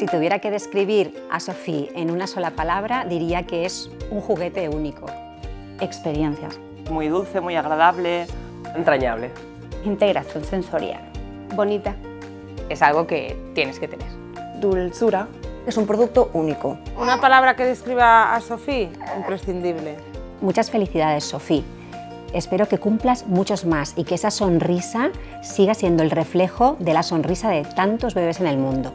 Si tuviera que describir a Sofía en una sola palabra, diría que es un juguete único. Experiencias. Muy dulce, muy agradable. Entrañable. Integración sensorial. Bonita. Es algo que tienes que tener. Dulzura. Es un producto único. Una palabra que describa a Sofía, imprescindible. Muchas felicidades, Sofía. Espero que cumplas muchos más y que esa sonrisa siga siendo el reflejo de la sonrisa de tantos bebés en el mundo.